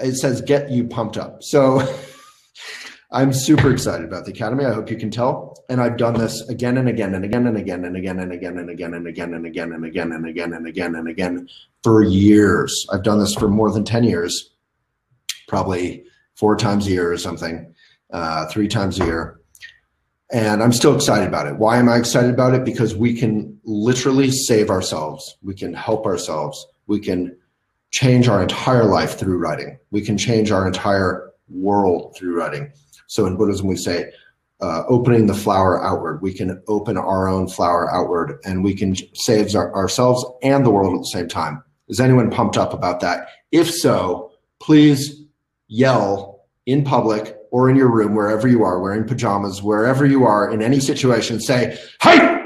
it says get you pumped up. So I'm super excited about the Academy. I hope you can tell. And I've done this again and again and again and again and again and again and again and again and again and again and again and again and again for years. I've done this for more than 10 years, probably four times a year or something, uh, three times a year. And I'm still excited about it. Why am I excited about it? Because we can literally save ourselves. We can help ourselves. We can change our entire life through writing. We can change our entire world through writing. So in Buddhism, we say, uh, opening the flower outward. We can open our own flower outward and we can save our, ourselves and the world at the same time. Is anyone pumped up about that? If so, please yell in public or in your room, wherever you are, wearing pajamas, wherever you are in any situation, say, Hey,